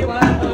Twenty-one.